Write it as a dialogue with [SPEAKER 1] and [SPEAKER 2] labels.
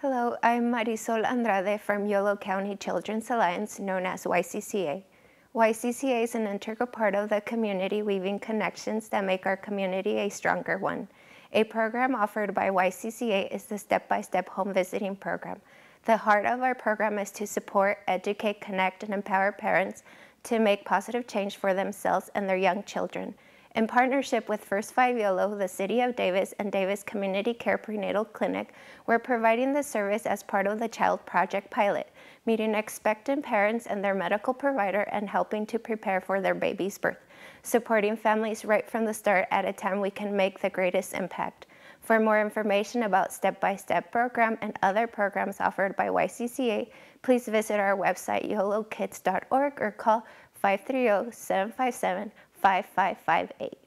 [SPEAKER 1] Hello, I'm Marisol Andrade from Yolo County Children's Alliance, known as YCCA. YCCA is an integral part of the community weaving connections that make our community a stronger one. A program offered by YCCA is the Step by Step Home Visiting Program. The heart of our program is to support, educate, connect, and empower parents to make positive change for themselves and their young children. In partnership with First Five YOLO, the City of Davis, and Davis Community Care Prenatal Clinic, we're providing the service as part of the Child Project pilot, meeting expectant parents and their medical provider and helping to prepare for their baby's birth, supporting families right from the start at a time we can make the greatest impact. For more information about Step by Step program and other programs offered by YCCA, please visit our website yolokids.org or call 530 757 5558.